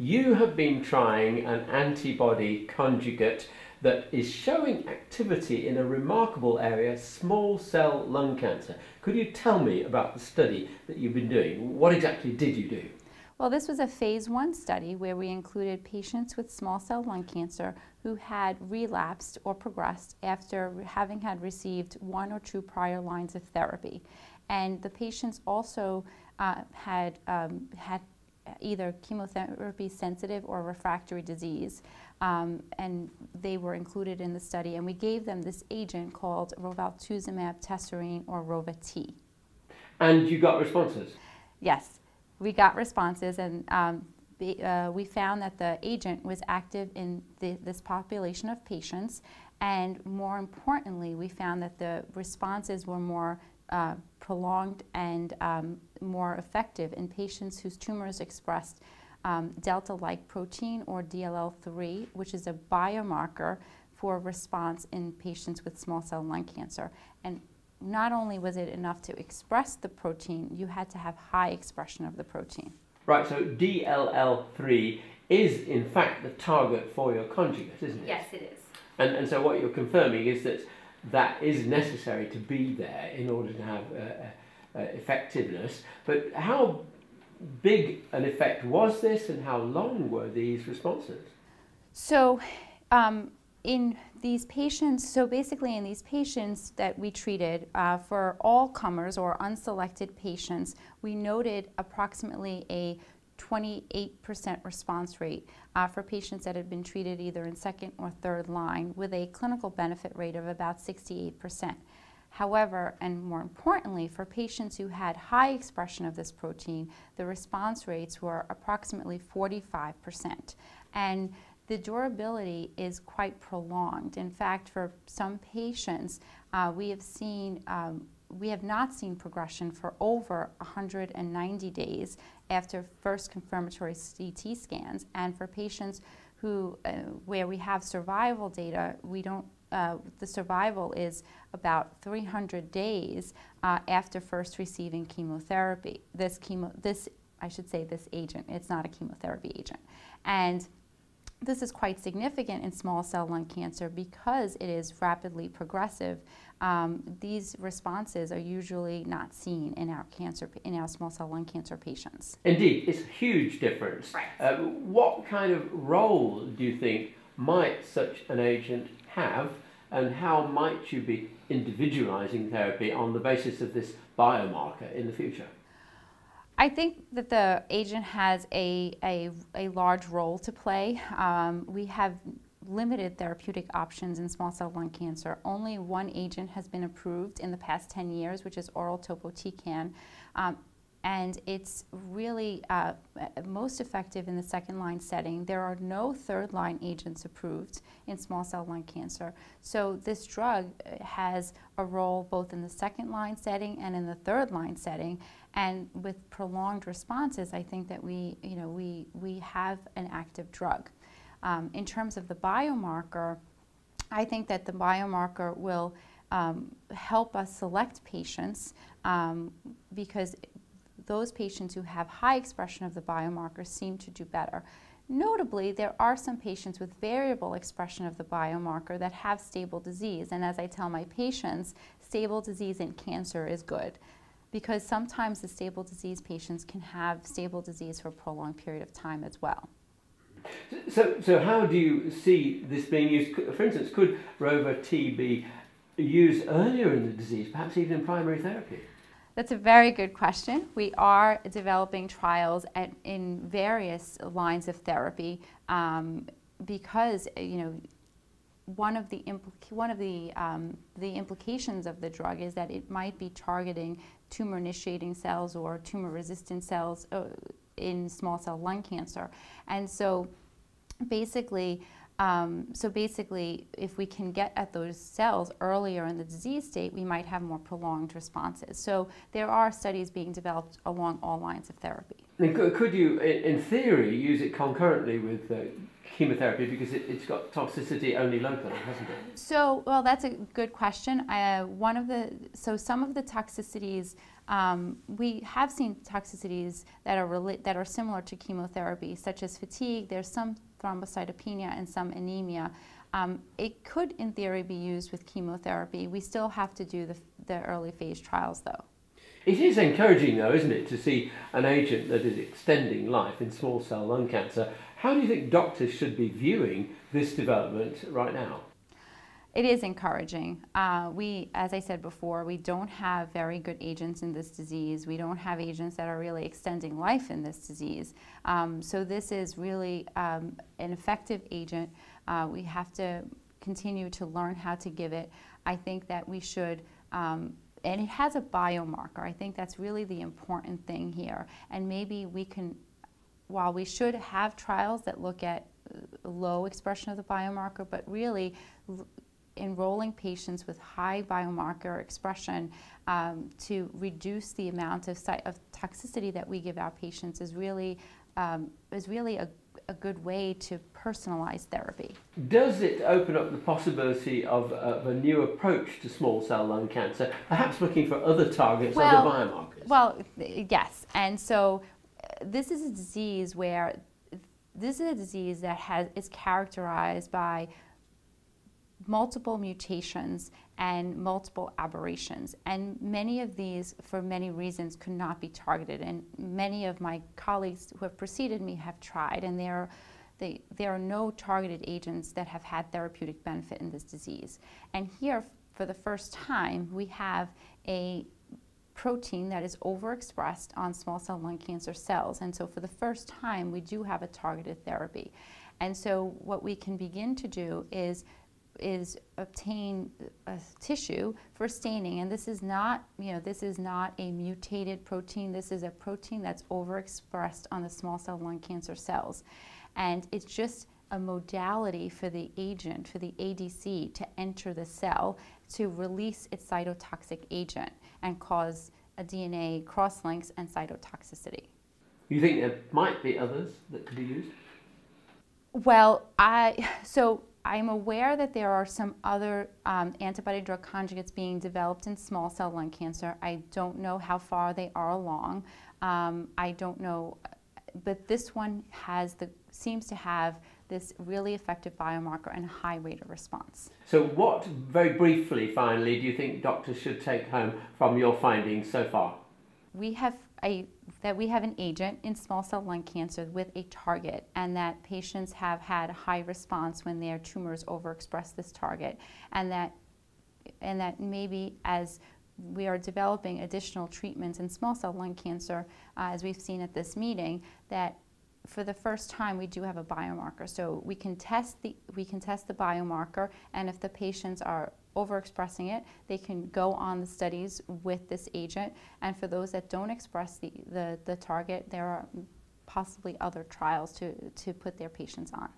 You have been trying an antibody conjugate that is showing activity in a remarkable area, small cell lung cancer. Could you tell me about the study that you've been doing? What exactly did you do? Well, this was a phase one study where we included patients with small cell lung cancer who had relapsed or progressed after having had received one or two prior lines of therapy. And the patients also uh, had, um, had either chemotherapy sensitive or refractory disease. Um, and they were included in the study. And we gave them this agent called rovalpituzumab tesirine or Rova-T. And you got responses? Yes we got responses and um, uh, we found that the agent was active in the, this population of patients and more importantly we found that the responses were more uh, prolonged and um, more effective in patients whose tumors expressed um, delta-like protein or DLL3 which is a biomarker for response in patients with small cell lung cancer and not only was it enough to express the protein, you had to have high expression of the protein. Right, so DLL3 is in fact the target for your conjugate, isn't it? Yes, it is. And, and so what you're confirming is that that is necessary to be there in order to have uh, uh, effectiveness. But how big an effect was this and how long were these responses? So um, in these patients, so basically in these patients that we treated uh, for all comers or unselected patients, we noted approximately a 28% response rate uh, for patients that had been treated either in second or third line with a clinical benefit rate of about 68%. However, and more importantly, for patients who had high expression of this protein, the response rates were approximately 45%. And the durability is quite prolonged. In fact, for some patients, uh, we have seen um, we have not seen progression for over 190 days after first confirmatory CT scans. And for patients who, uh, where we have survival data, we don't, uh, the survival is about 300 days uh, after first receiving chemotherapy. This chemo, this, I should say this agent, it's not a chemotherapy agent. And this is quite significant in small cell lung cancer because it is rapidly progressive. Um, these responses are usually not seen in our cancer in our small cell lung cancer patients. Indeed, it's a huge difference. Right. Uh, what kind of role do you think might such an agent have, and how might you be individualizing therapy on the basis of this biomarker in the future? I think that the agent has a, a, a large role to play. Um, we have limited therapeutic options in small cell lung cancer. Only one agent has been approved in the past 10 years, which is oral topotecan. Um, and it's really uh, most effective in the second line setting. There are no third line agents approved in small cell lung cancer. So this drug uh, has a role both in the second line setting and in the third line setting. And with prolonged responses, I think that we, you know, we, we have an active drug. Um, in terms of the biomarker, I think that the biomarker will um, help us select patients um, because those patients who have high expression of the biomarker seem to do better. Notably, there are some patients with variable expression of the biomarker that have stable disease. And as I tell my patients, stable disease in cancer is good because sometimes the stable disease patients can have stable disease for a prolonged period of time as well. So, so how do you see this being used? For instance, could Rova-T be used earlier in the disease, perhaps even in primary therapy? That's a very good question. We are developing trials at, in various lines of therapy um, because, you know, one of the one of the um, the implications of the drug is that it might be targeting tumor initiating cells or tumor resistant cells uh, in small cell lung cancer. And so basically, um, so basically, if we can get at those cells earlier in the disease state, we might have more prolonged responses. So there are studies being developed along all lines of therapy. Could you, in theory, use it concurrently with uh, chemotherapy because it, has got toxicity only locally, hasn't it? So, well, that's a good question. Uh, one of the, so some of the toxicities Um, we have seen toxicities that are, that are similar to chemotherapy, such as fatigue. There's some thrombocytopenia and some anemia. Um, it could, in theory, be used with chemotherapy. We still have to do the, the early phase trials, though. It is encouraging, though, isn't it, to see an agent that is extending life in small cell lung cancer. How do you think doctors should be viewing this development right now? It is encouraging. Uh, we, as I said before, we don't have very good agents in this disease. We don't have agents that are really extending life in this disease. Um, so this is really um, an effective agent. Uh, we have to continue to learn how to give it. I think that we should, um, and it has a biomarker. I think that's really the important thing here. And maybe we can, while we should have trials that look at uh, low expression of the biomarker, but really enrolling patients with high biomarker expression um, to reduce the amount of, of, toxicity that we give our patients is really, um, is really a, a, good way to personalize therapy. Does it open up the possibility of, of, a new approach to small cell lung cancer, perhaps looking for other targets, well, other biomarkers? Well, yes. And so uh, this is a disease where this is a disease that has, is characterized by multiple mutations and multiple aberrations. And many of these, for many reasons, could not be targeted. And many of my colleagues who have preceded me have tried, and there, they, there are no targeted agents that have had therapeutic benefit in this disease. And here, for the first time, we have a protein that is overexpressed on small cell lung cancer cells. And so for the first time, we do have a targeted therapy. And so what we can begin to do is is obtain a tissue for staining and this is not you know this is not a mutated protein this is a protein that's overexpressed on the small cell lung cancer cells and it's just a modality for the agent for the ADC to enter the cell to release its cytotoxic agent and cause a DNA cross-links and cytotoxicity. You think there might be others that could be used? Well, I so I'm aware that there are some other um, antibody drug conjugates being developed in small cell lung cancer. I don't know how far they are along. Um, I don't know, but this one has the seems to have this really effective biomarker and high rate of response. So, what, very briefly, finally, do you think doctors should take home from your findings so far? We have a that we have an agent in small cell lung cancer with a target and that patients have had high response when their tumors overexpress this target and that and that maybe as we are developing additional treatments in small cell lung cancer, uh, as we've seen at this meeting, that for the first time we do have a biomarker. So we can test the we can test the biomarker, and if the patients are overexpressing it, they can go on the studies with this agent. And for those that don't express the, the, the target, there are possibly other trials to, to put their patients on.